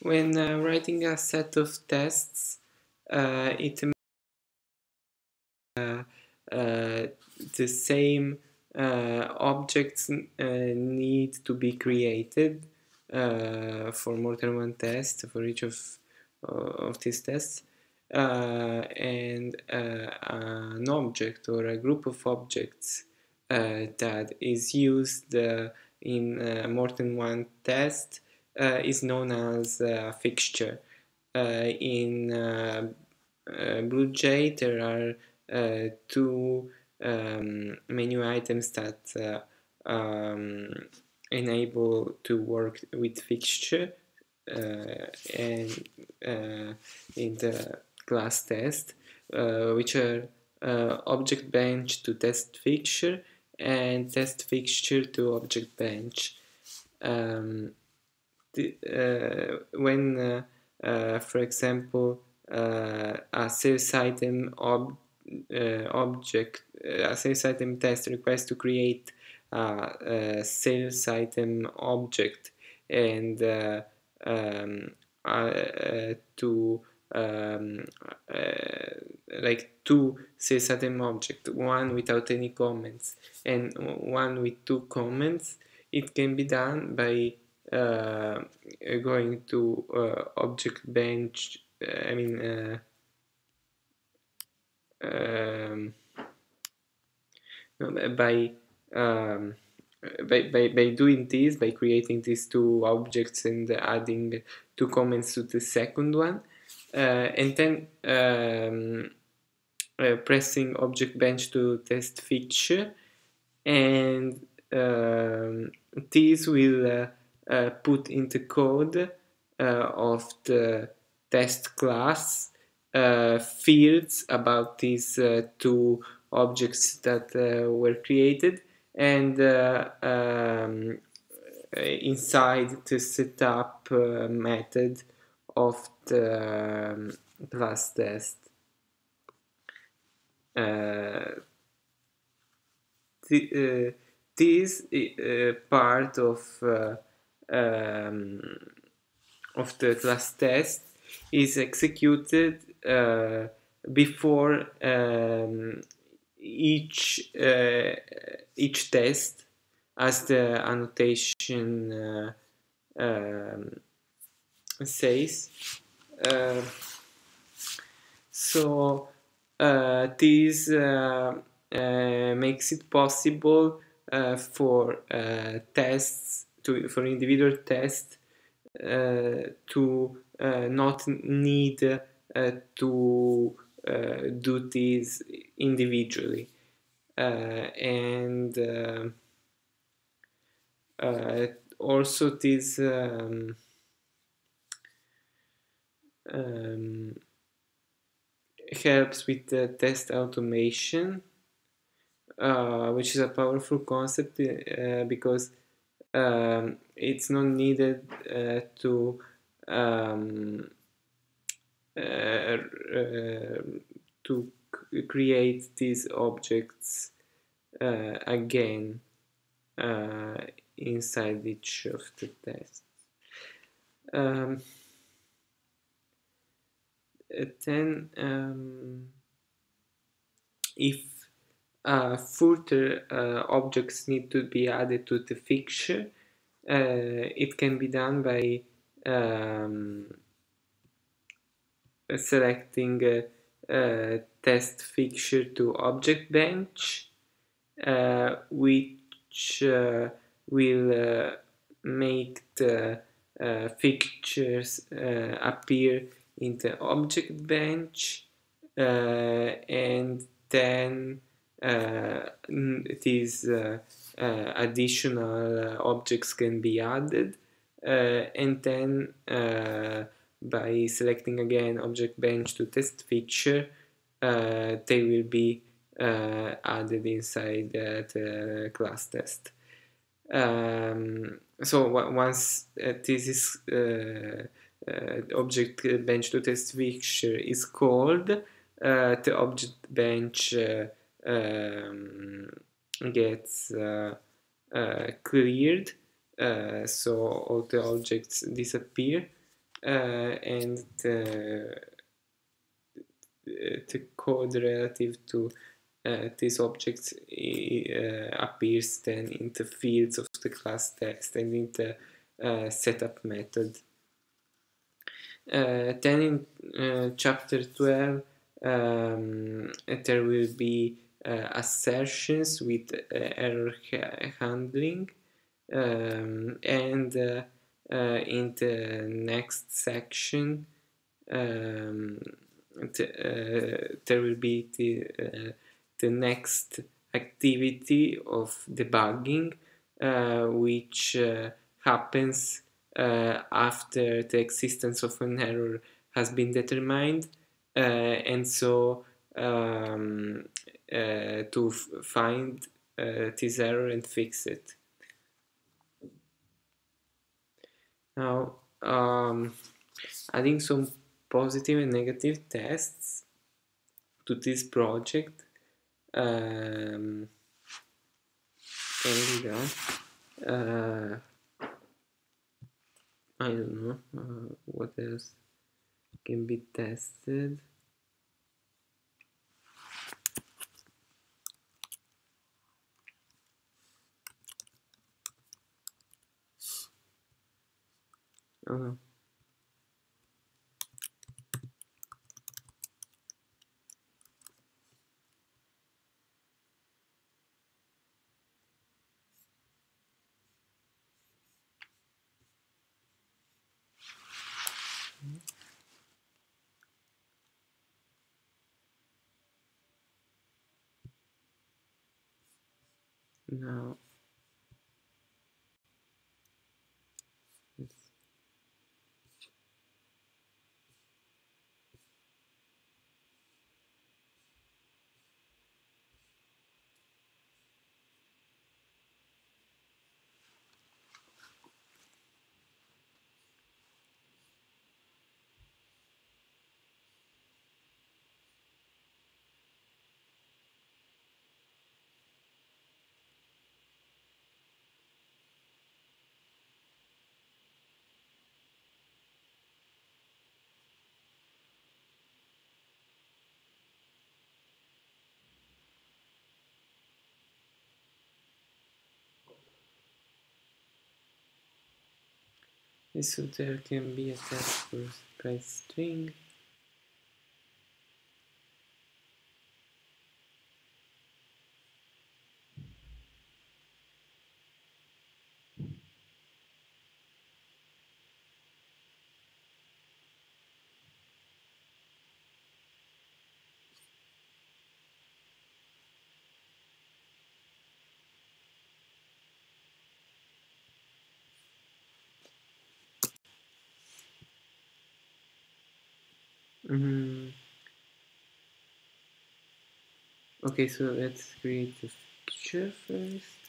When uh, writing a set of tests, uh, it uh, uh the same uh, objects uh, need to be created for more than one test for each of of these tests. and an object or a group of objects that is used in more than one test is known as a fixture. Uh, in uh, BlueJ, there are two um, menu items that um, enable to work with fixture and in the class test, which are object bench to test fixture and test fixture to object bench. Um, uh, when, uh, uh, for example, a sales item ob object, a sales item test requires to create a, a sales item object and um, to um, uh, like two sales item object, one without any comments and one with two comments, it can be done by uh, going to uh, object bench I mean uh, um, by, um, by, by, by doing this, by creating these two objects and adding two comments to the second one, uh, and then um, uh, pressing object bench to test fixture and um, this will uh, uh, put in the code uh, of the test class uh, fields about these two objects that were created and um, inside the setup method of the um, class test. Uh, uh, this uh, part of um, of the class test is executed uh, before um, each uh, each test as the annotation uh, um, says. Uh, so uh, this uh, makes it possible for tests to for individual tests uh, to uh, not need uh, to do these individually. And also this um, um, helps with the test automation, uh, which is a powerful concept uh, because um, it's not needed uh, to um, uh, uh, to create these objects uh, again uh, inside each of the tests. Um, then um, if uh, further uh, objects need to be added to the fixture. Uh, it can be done by um, selecting test fixture to object bench, uh, which uh, will uh, make the fixtures appear in the object bench and then uh, these uh, uh, additional objects can be added and then by selecting again object bench to test fixture they will be added inside the class test. Um, so once uh, this is uh, uh, object bench to test fixture is called, the object bench um, gets uh, uh, cleared, uh, so all the objects disappear, and the, the code relative to uh, objects uh, appears then in the fields of the class text and in the uh, setup method. Then in chapter 12 um, there will be assertions with error ha handling um, and in the next section um, the, there will be the the next activity of debugging uh, which uh, happens uh, after the existence of an error has been determined uh, and so um, uh, to find uh, this error and fix it. Now um, adding some positive and negative tests to this project um, there we go. Uh, I don't know uh, what else can be tested. Oh no. Now, so there can be a test for string Okay, so let's create the picture first.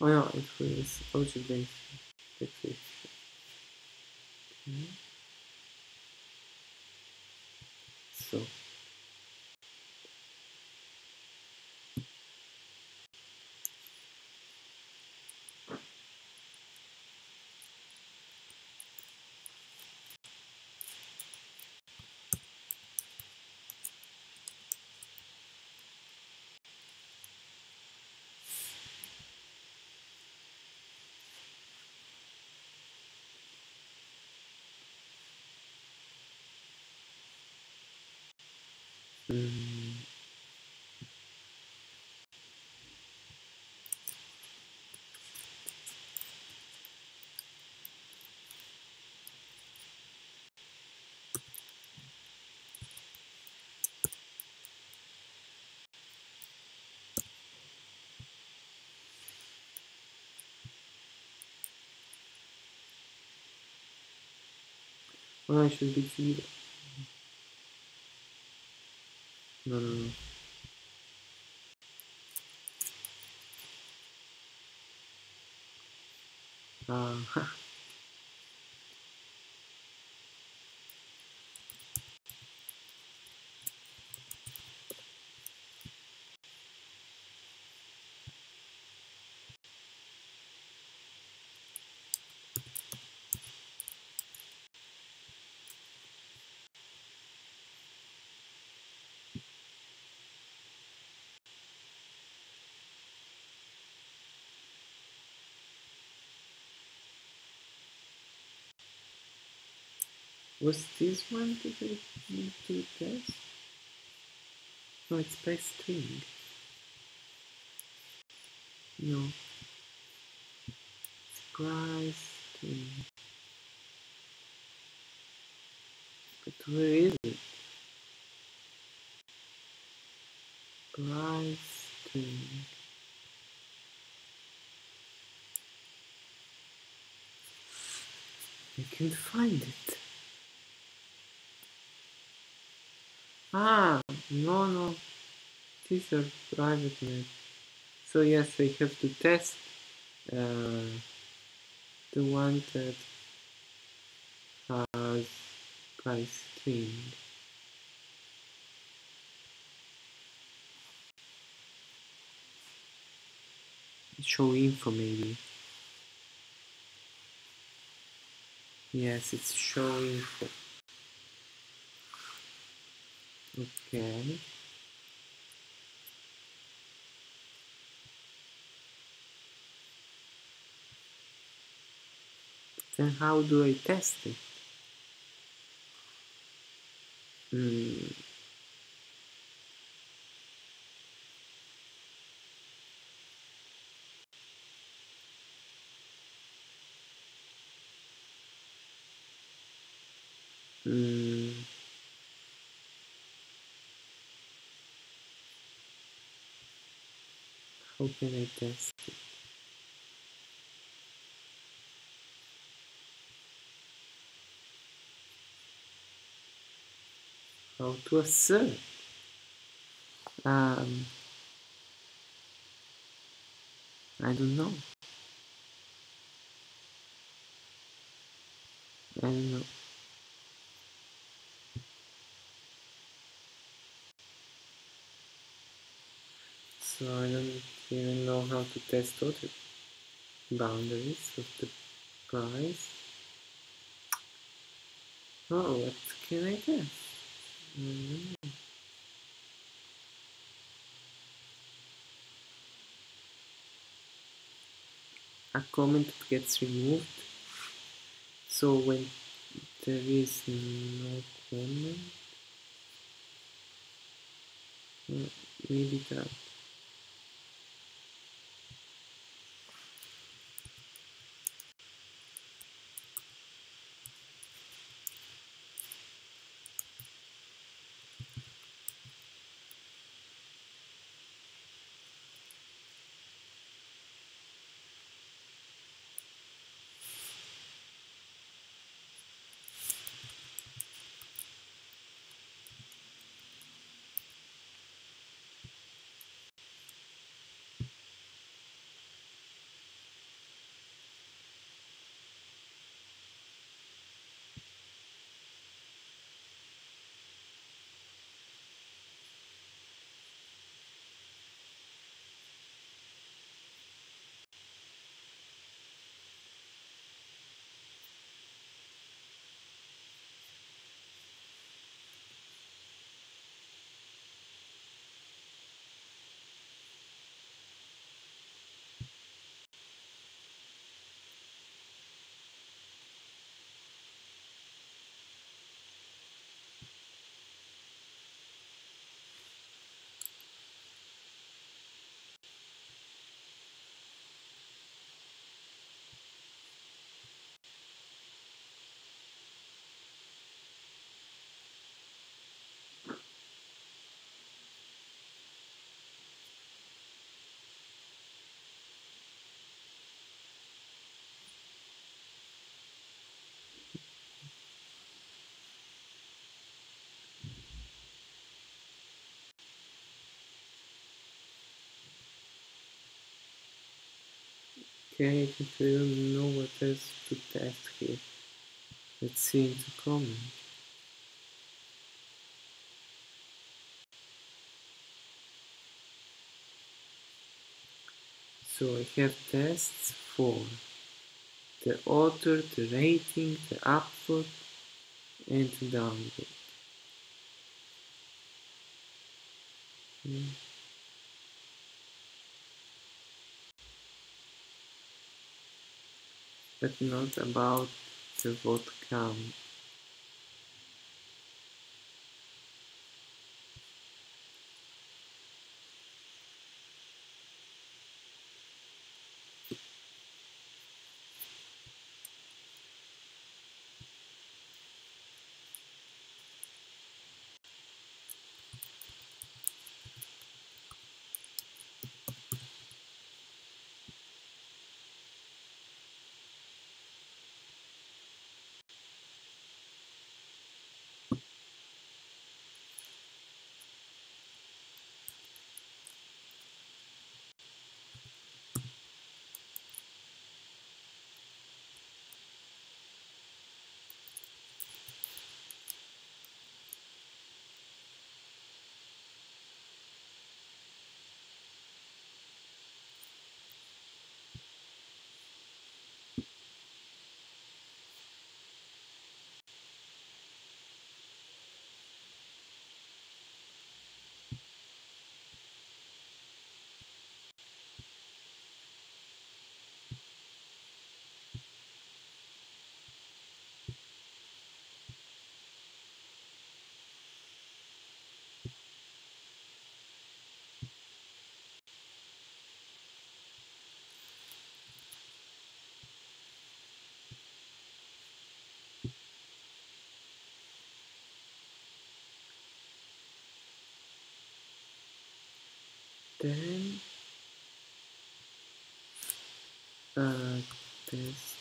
Oh no, it was object based. That's it. Okay. So Mm. Oh, I should be zero. No, no, no. Uh, was this one to the to test? No, it's by string. No. Price string. But where is it? Price string. I can't find it. Ah, no, no. These are private net. So yes, I have to test uh, the one that has price string. Show info maybe. Yes, it's show info. Okay. Then how do I test it? Hmm. Test it? How to assert? Um, I don't know. I don't know. So I don't even know how to test other boundaries of the price. Oh, what can I test? Mm. A comment gets removed. So when there is no comment, uh, maybe that. Okay, I don't know what else to test here. Let's see into comment. So I have tests for the author, the rating, the upload, and the download. Mm. But not about the vote then uh, test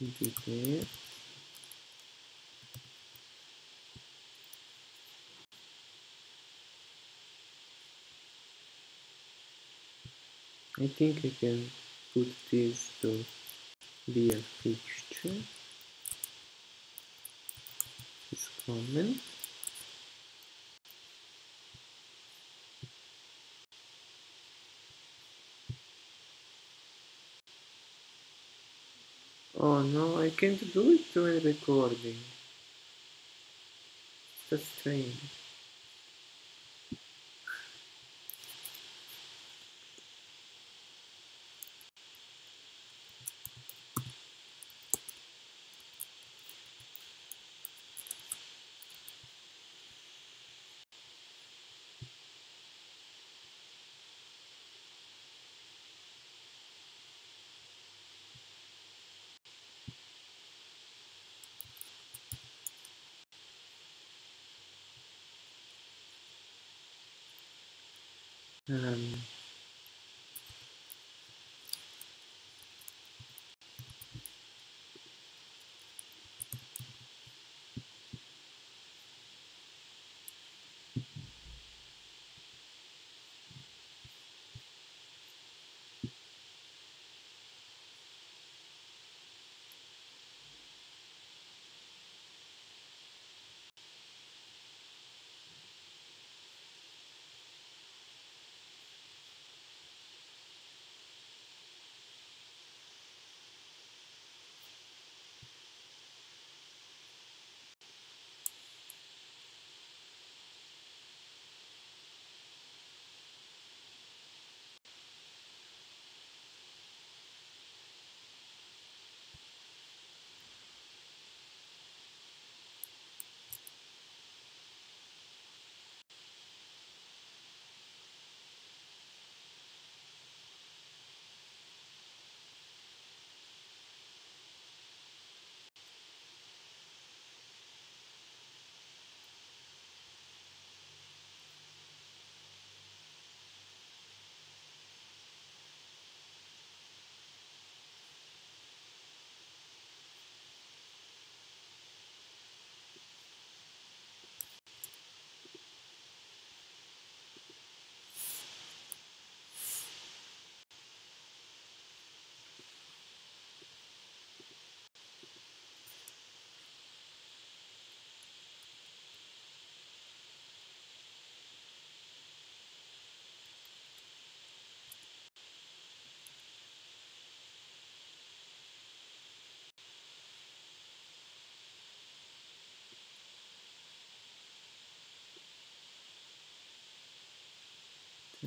debit I think I can put this to be a fixture. This comment. Oh no, I can't do it during recording. That's strange. 嗯。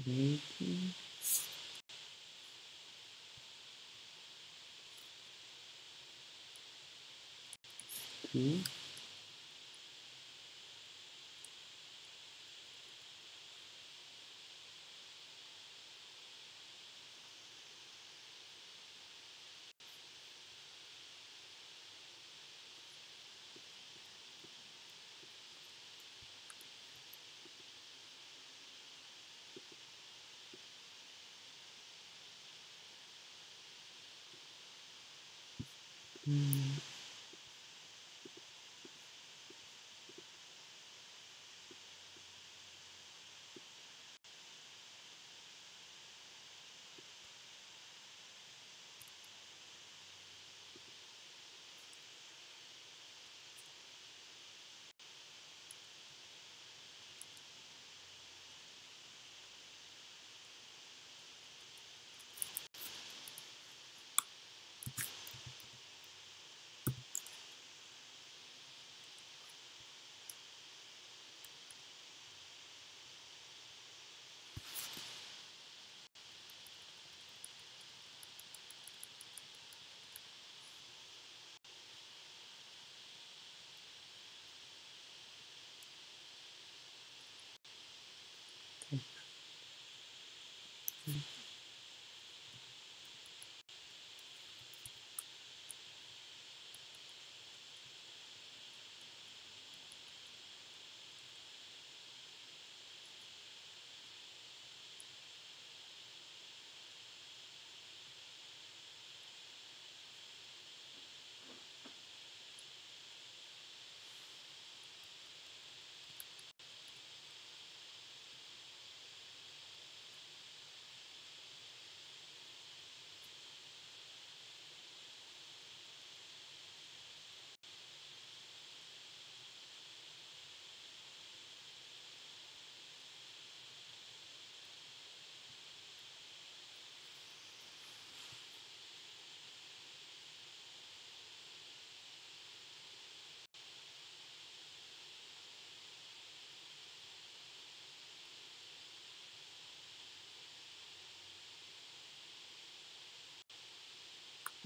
Um, Maybe. Two. Mm. Mm-hmm.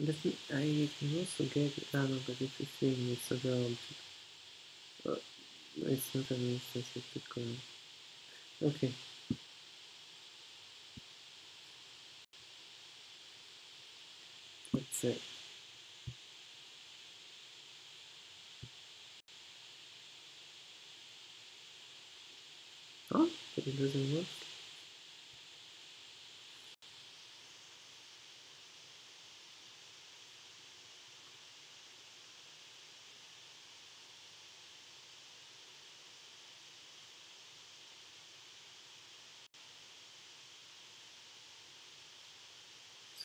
I can also get, ah no, but it's the same, it's other object. It's not an instance of the. Okay. That's it.